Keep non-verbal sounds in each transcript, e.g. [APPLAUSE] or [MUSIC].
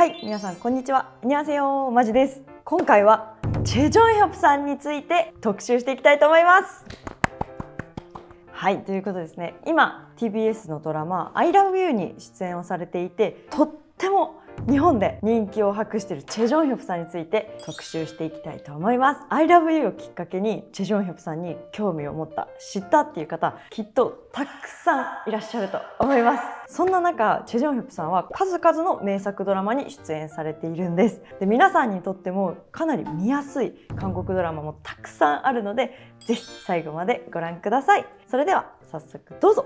はい皆さんこんにちは。にゃせよまです。今回はチェジョンヒョプさんについて特集していきたいと思います。はいということですね。今 TBS のドラマ「ILOVEYOU」に出演をされていてとっても日本で人気を博しているチェ・ジョンヒョプさんについて特集していきたいと思います。I love you をきっかけにチェ・ジョンヒョプさんに興味を持った、知ったっていう方、きっとたくさんいらっしゃると思います。そんな中、チェ・ジョンヒョプさんは数々の名作ドラマに出演されているんです。で皆さんにとってもかなり見やすい韓国ドラマもたくさんあるので、ぜひ最後までご覧ください。それでは早速どうぞ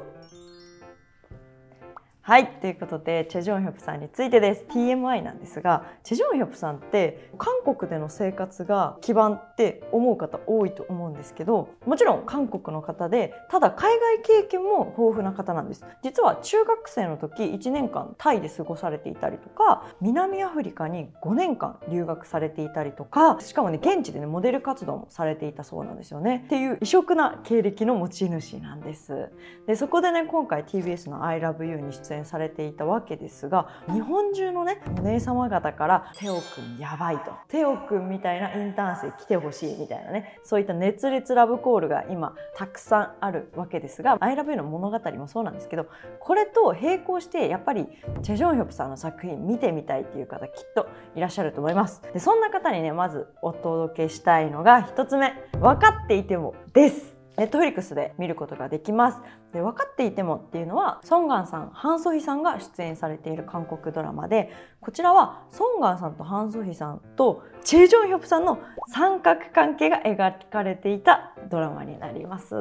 はいということでチェ・ジョンヒョプさんについてです。TMI なんですがチェ・ジョンヒョプさんって韓国での生活が基盤って思う方多いと思うんですけどもちろん韓国の方でただ海外経験も豊富な方なんです。実は中学生の時1年間タイで過ごされていたりとか南アフリカに5年間留学されていたりとかしかもね現地でねモデル活動もされていたそうなんですよね。っていう異色な経歴の持ち主なんです。でそこでね今回 TBS の「ILOVEYOU」に出演演されていたわけですが日本中のねお姉様方から「テオくんやばい」と「テオくんみたいなインターン生来てほしい」みたいなねそういった熱烈ラブコールが今たくさんあるわけですが「ILOVEYOU」の物語もそうなんですけどこれと並行してやっぱりチェ・ジョンヒョプさんの作品見てみたいっていう方きっといらっしゃると思います。でそんな方にねまずお届けしたいのが1つ目「分かっていても」です。ネットフリックスで見ることができます。で分かっていてもっていうのはソンガンさん、ハン・ソヒさんが出演されている韓国ドラマでこちらはソンガンさんとハン・ソヒさんとチェ・ジョンヒョプさんの三角関係が描かれていたドラマになります。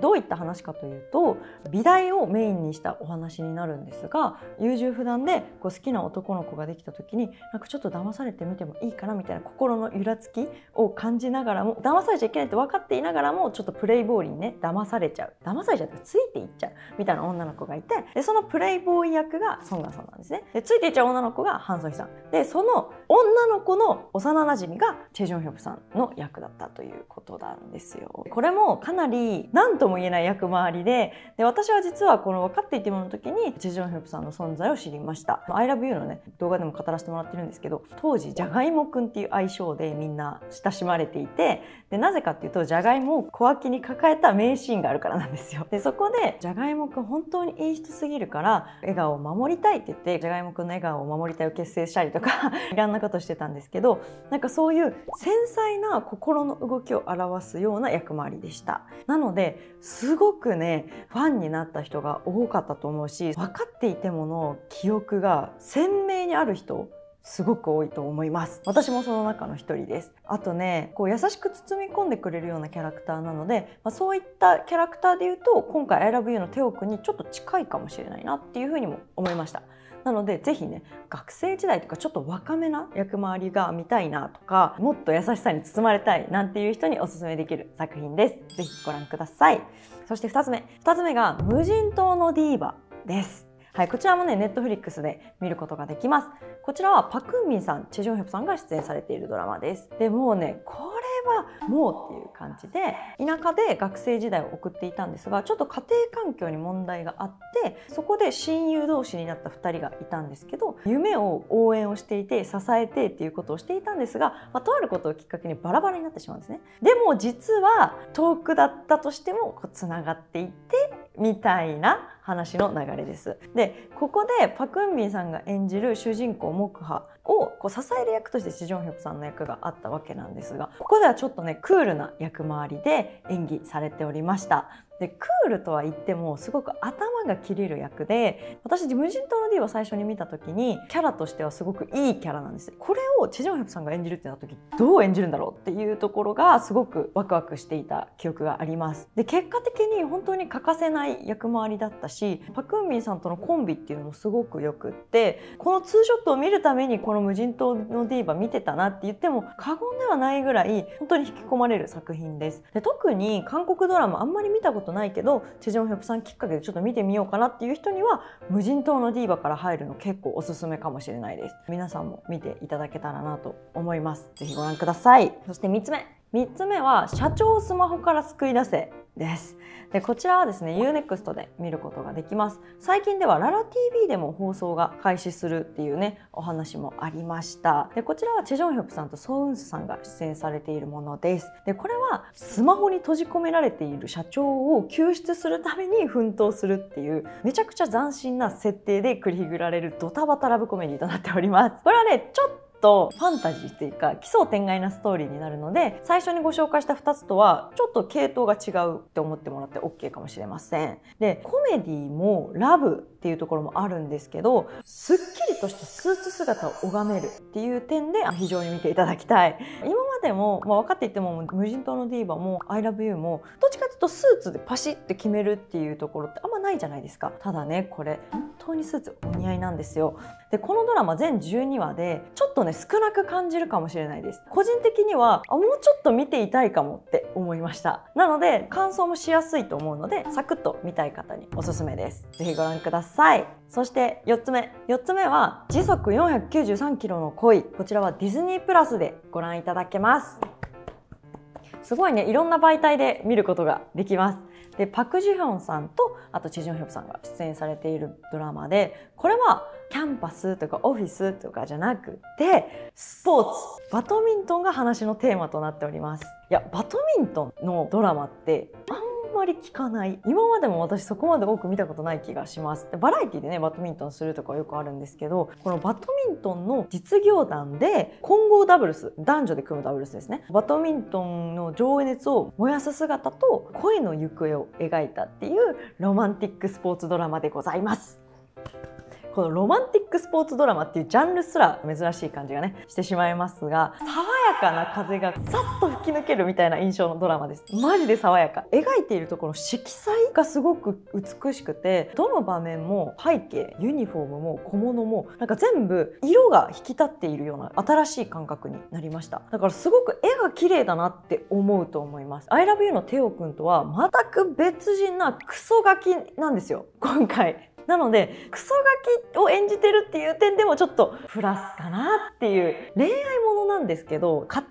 どういった話かというと美大をメインにしたお話になるんですが優柔不断でこう好きな男の子ができた時になんかちょっと騙されてみてもいいかなみたいな心の揺らつきを感じながらも騙されちゃいけないって分かっていながらもちょっとプレイボーイにね騙されちゃう。騙されちゃってついていっちゃうみたいな女の子がいてでそのプレイボーイ役がソンガさんなんですね。でついていっちゃう女の子がハンソヒさん。でその女の子の幼なじみがチェ・ジョンヒョプさんの役だったということなんですよ。これもかなりとも言えない役回りでで私は実はこの分かっていてもの時にチェ・ジョンヒョプさんの存在を知りました「ILOVEYOU」のね動画でも語らせてもらってるんですけど当時じゃがいもくんっていう愛称でみんな親しまれていてでなぜかっていうとじゃがいもを小脇に抱えた名シーンがあるからなんですよ。でそこでじゃがいもくん本当にいい人すぎるから笑顔を守りたいって言ってじゃがいもくんの笑顔を守りたいを結成したりとか [LAUGHS] いろんなことしてたんですけどなんかそういう繊細な心の動きを表すような役回りでした。なのですごくねファンになった人が多かったと思うし分かっていてもの記憶が鮮明にある人すごく多いと思います。私もその中の一人です。あとねこう優しく包み込んでくれるようなキャラクターなので、まあ、そういったキャラクターで言うと今回「ILOVEYOU」のテオくんにちょっと近いかもしれないなっていうふうにも思いました。なのでぜひね学生時代とかちょっと若めな役回りが見たいなとかもっと優しさに包まれたいなんていう人におすすめできる作品です。ぜひご覧ください。そして2つ目。2つ目が無人島のディーバです。はい、こちらもね、ネットフリックスで見ることができます。こちらはパクンミンさん、チェジョンヒョプさんが出演されているドラマです。で、もうね、こはもうっていう感じで田舎で学生時代を送っていたんですがちょっと家庭環境に問題があってそこで親友同士になった2人がいたんですけど夢を応援をしていて支えてっていうことをしていたんですが、まあ、とあることをきっかけにバラバラになってしまうんですね。でも実は遠くだったとしてもこうつながっていってみたいな話の流れです。でここでパクンビンさんが演じる主人公木波をこう支える役としてシジョンヒョプさんの役があったわけなんですがここではちょっとねクールな役回りで演技されておりました。でクールとは言ってもすごく頭が切れる役で私無人島の D を最初に見た時にキャラとしてはすごくいいキャラなんですこれをチェ・ジョンヒョプさんが演じるってなった時どう演じるんだろうっていうところがすごくワクワクしていた記憶がありますで結果的に本当に欠かせない役回りだったしパクンミンさんとのコンビっていうのもすごくよくってこのツーショットを見るためにここの無人島のディーバ見てたなって言っても過言ではないぐらい本当に引き込まれる作品です。で特に韓国ドラマあんまり見たことことないけどチェジョンヒョプさんきっかけでちょっと見てみようかなっていう人には無人島のディーバから入るの結構おすすめかもしれないです。皆さんも見ていただけたらなと思います。ぜひご覧ください。そして3つ目。3つ目は社長をスマホから救い出せ。です。でこちらはですね UNEXT で見ることができます。最近ではララ TV でも放送が開始するっていうねお話もありました。でこちらはチェ・ジョンヒョプさんとソウ・ンスさんが出演されているものです。でこれはスマホに閉じ込められている社長を救出するために奮闘するっていうめちゃくちゃ斬新な設定で繰り広げられるドタバタラブコメディとなっております。これはねちょっとファンタジーっていうか奇想天外なストーリーになるので最初にご紹介した2つとはちょっと系統が違うって思ってもらって OK かもしれません。でコメディもラブっていうところもあるんですけどすっきりとしたスーツ姿を拝めるっていう点で非常に見ていただきたい。今までも、まあ、分かっていても無人島のディーバも ILOVEYOU もどっちかというとスーツでパシッて決めるっていうところってあんまないじゃないですか。ただねこれ本当にスーツお似合いなんですよ。でこのドラマ全12話でちょっとね少なく感じるかもしれないです個人的にはあもうちょっと見ていたいかもって思いましたなので感想もしやすいと思うのでサクッと見たい方におすすめですぜひご覧くださいそして4つ目4つ目は時速493キロの恋。こちらはディズニープラスでご覧いただけます。すごいね。いろんな媒体で見ることができます。でパク・ジヒョンさんとあとチェ・ジョンヒョプさんが出演されているドラマでこれはキャンパスとかオフィスとかじゃなくてスポーツ。バドミントンが話のテーマとなっております。いやバドミントンのドラマってあんまり聞かない。今までも私そこまで多く見たことない気がします。バラエティでねバドミントンするとかよくあるんですけどこのバドミントンの実業団で混合ダブルス男女で組むダブルスですね。バドミントンの情熱を燃やす姿と恋の行方を描いたっていうロマンティックスポーツドラマでございます。このロマンティックスポーツドラマっていうジャンルすら珍しい感じがねしてしまいますが爽やかな風がさっと吹き抜けるみたいな印象のドラマです。マジで爽やか。描いているところ色彩がすごく美しくてどの場面も背景ユニフォームも小物もなんか全部色が引き立っているような新しい感覚になりました。だからすごく絵が綺麗だなって思うと思います。I love you のテオくんとは全く別人なクソガキなんですよ。今回。なのでクソガキを演じてるっていう点でもちょっとプラスかなっていう恋愛ものなんですけど家庭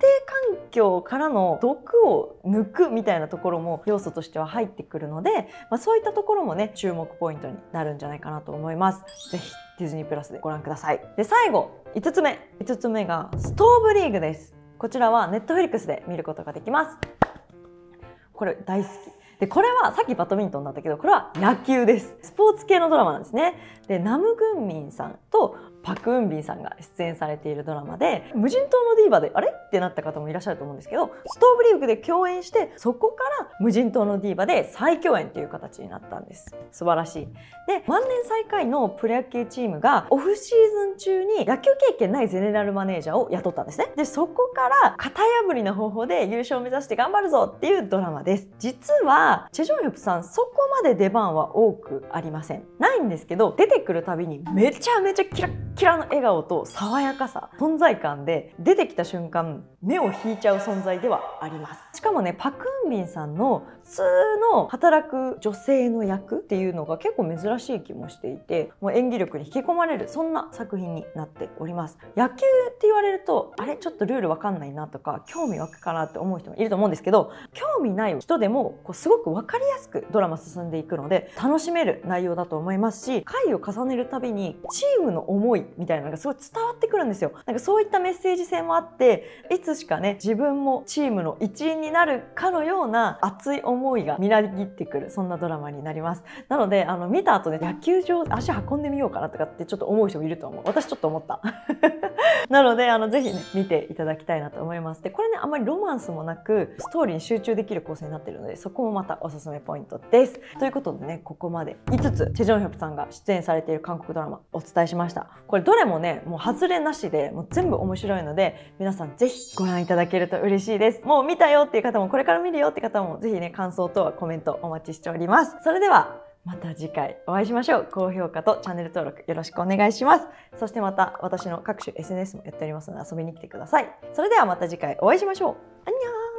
環境からの毒を抜くみたいなところも要素としては入ってくるので、まあ、そういったところもね注目ポイントになるんじゃないかなと思います。ぜひディズニープラスでご覧ください。で最後5つ目5つ目がストーブリーグです。こちらはネットフリックスで見ることができます。これ大好き。でこれはさっきバドミントンだったけどこれは野球です。スポーツ系のドラマなんですね。でナム・グンミンさんとパク・ウンビンさんが出演されているドラマで無人島のディーバであれ？ってなった方もいらっしゃると思うんですけどストーブリーグで共演してそこから無人島のディーバで再共演という形になったんです。素晴らしい。で万年最下位のプロ野球チームがオフシーズン中に野球経験ないゼネラルマネージャーを雇ったんですね。でそこから型破りな方法で優勝を目指して頑張るぞっていうドラマです。実はチェ・ジョンヒョプさんそこまで出番は多くありません。ないんですけど出てくるたびにめちゃめちゃキラッキラの笑顔と爽やかさ存在感で出てきた瞬間目を引いちゃう存在ではあります。しかもねパクンビンさんの普通の働く女性の役っていうのが結構珍しい気もしていてもう演技力に引き込まれるそんな作品になっております。野球って言われるとあれ？ちょっとルールわかんないなとか興味湧くかなって思う人もいると思うんですけど興味ない人でもこうすごく分かりやすくドラマ進んでいくので楽しめる内容だと思いますし回を重ねるたびにチームの思いみたいなのがすごい伝わってくるんですよ。なんかそういったメッセージ性もあっていつしかね自分もチームの一員になるかのような熱い思いがみなぎってくるそんなドラマになります。なのであの見た後で野球場足運んでみようかなとかってちょっと思う人もいると思う。私ちょっと思った。[LAUGHS] なのであのぜひね見ていただきたいなと思います。でこれねあんまりロマンスもなくストーリーに集中できる構成になってるのでそこもまたおすすめポイントです。ということでねここまで5つチェ・ジョンヒョプさんが出演されている韓国ドラマお伝えしました。これどれもねもう外れなしでもう全部面白いので皆さんぜひご覧いただけると嬉しいです。もう見たよっていう方もこれから見るよって方もぜひね感想等はコメントお待ちしております。それではまた次回お会いしましょう。高評価とチャンネル登録よろしくお願いします。そしてまた私の各種 SNS もやっておりますので遊びに来てください。それではまた次回お会いしましょう。アンニャー。